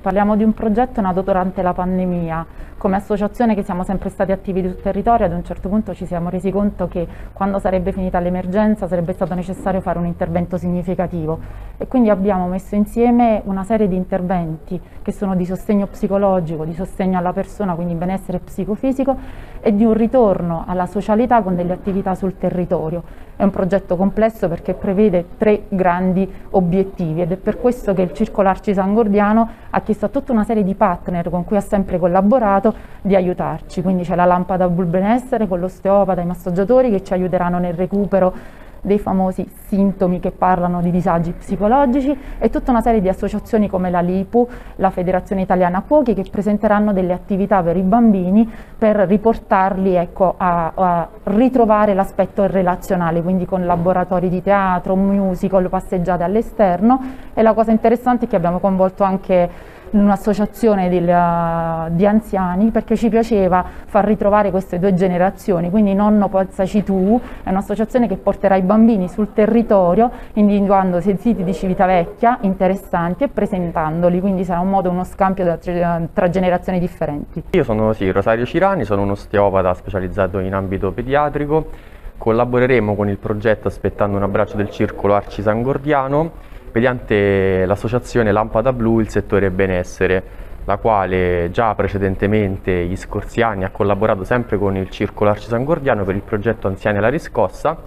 Parliamo di un progetto nato durante la pandemia. Come associazione che siamo sempre stati attivi sul territorio, ad un certo punto ci siamo resi conto che quando sarebbe finita l'emergenza sarebbe stato necessario fare un intervento significativo e quindi abbiamo messo insieme una serie di interventi che sono di sostegno psicologico, di sostegno alla persona, quindi benessere psicofisico e di un ritorno alla socialità con delle attività sul territorio. È un progetto complesso perché prevede tre grandi obiettivi ed è per questo che il Circolo Arci San Gordiano ha chiesto a tutta una serie di partner con cui ha sempre collaborato di aiutarci, quindi c'è la lampada Bulbenessere con l'osteopata i massaggiatori che ci aiuteranno nel recupero dei famosi sintomi che parlano di disagi psicologici e tutta una serie di associazioni come la LIPU, la Federazione Italiana Cuochi che presenteranno delle attività per i bambini per riportarli ecco, a, a, ritrovare l'aspetto relazionale, quindi con laboratori di teatro, musical, passeggiate all'esterno. E la cosa interessante è che abbiamo coinvolto anche un'associazione di anziani perché ci piaceva far ritrovare queste due generazioni, quindi Nonno Pozzaci Tu è un'associazione che porterà i bambini sul territorio individuando siti di Civitavecchia interessanti e presentandoli, quindi sarà un modo, uno scambio tra, tra generazioni differenti. Io sono sì, Rosario Cirani, sono un osteopata specializzato in ambito pediatrico, collaboreremo con il progetto Aspettando un abbraccio del Circolo Arci San Gordiano mediante l'associazione Lampada Blu il settore benessere, la quale già precedentemente gli scorsi anni ha collaborato sempre con il Circolo Arci San Gordiano per il progetto Anziani alla riscossa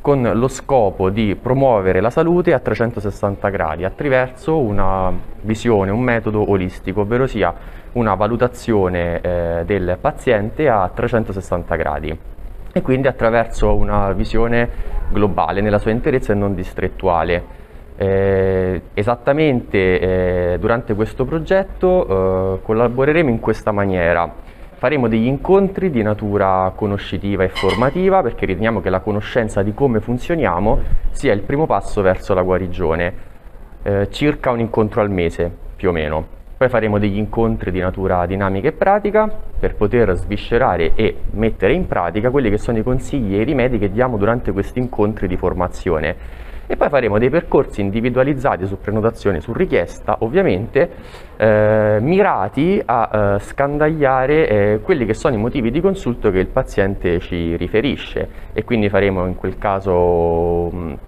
con lo scopo di promuovere la salute a 360 gradi attraverso una visione, un metodo olistico, ovvero sia una valutazione eh, del paziente a 360 gradi e quindi attraverso una visione globale nella sua interezza e non distrettuale. Eh, esattamente eh, durante questo progetto eh, collaboreremo in questa maniera. Faremo degli incontri di natura conoscitiva e formativa perché riteniamo che la conoscenza di come funzioniamo sia il primo passo verso la guarigione, eh, circa un incontro al mese più o meno. Poi faremo degli incontri di natura dinamica e pratica per poter sviscerare e mettere in pratica quelli che sono i consigli e i rimedi che diamo durante questi incontri di formazione e poi faremo dei percorsi individualizzati su prenotazione, su richiesta ovviamente, eh, mirati a eh, scandagliare eh, quelli che sono i motivi di consulto che il paziente ci riferisce. E quindi faremo in quel caso mh,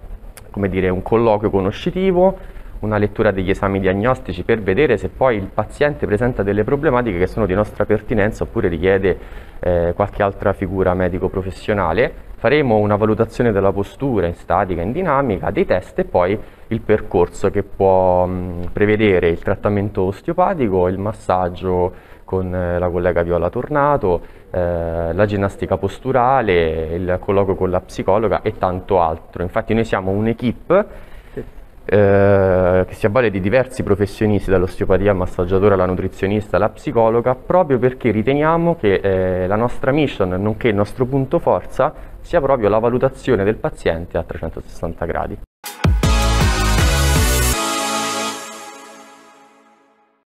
come dire, un colloquio conoscitivo, una lettura degli esami diagnostici per vedere se poi il paziente presenta delle problematiche che sono di nostra pertinenza oppure richiede eh, qualche altra figura medico-professionale faremo una valutazione della postura in statica in dinamica, dei test e poi il percorso che può mh, prevedere il trattamento osteopatico, il massaggio con eh, la collega Viola Tornato, eh, la ginnastica posturale, il colloquio con la psicologa e tanto altro. Infatti noi siamo un'equipe eh, che si avvale di diversi professionisti, dall'osteopatia al massaggiatore alla nutrizionista alla psicologa, proprio perché riteniamo che eh, la nostra mission, nonché il nostro punto forza, sia proprio la valutazione del paziente a 360 gradi.